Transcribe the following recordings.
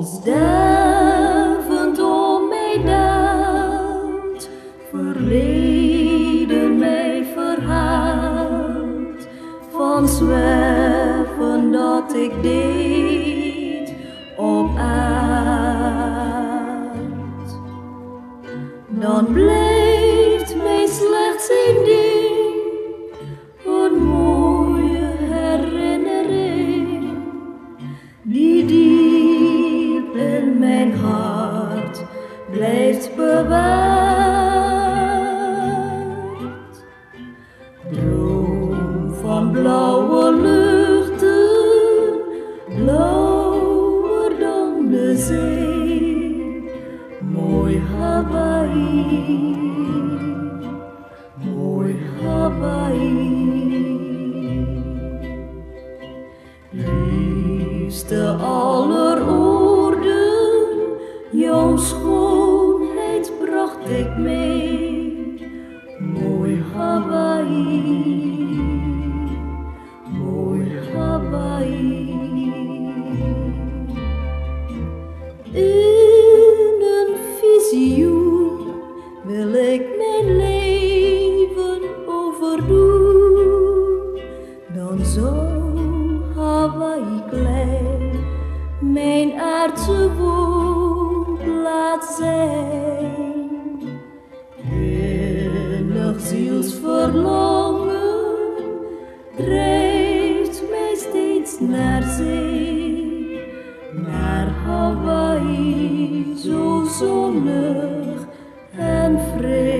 als dervend om mij daalt, verleden mij verhaalt van zwerven dat ik deed op aard. Dan blijft mij slechts één ding, een mooie herinnering, die die bewaard. Droom van blauwe luchten, blauwer dan de zee, mooi Hawaii, mooi Hawaii. Liefste aller oorden, jouw bracht ik mee. Mooi Hawaii, mooi Hawaii. In een visioen wil ik mijn leven overdoen. Dan zou Hawaii klein mijn aardse woonplaats zijn. Zielsverlangen drijft mij steeds naar zee, naar Hawaii, zo zonnig en vrij.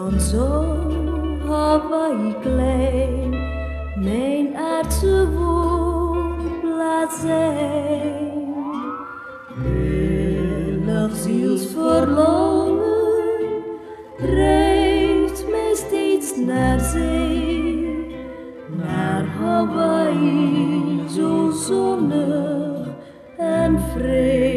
Dan zou Hawaii klein mijn aardse woonplaats zijn. Innig zielsverlangen drijft mij steeds naar zee, naar Hawaii, zo zonnig en vrij.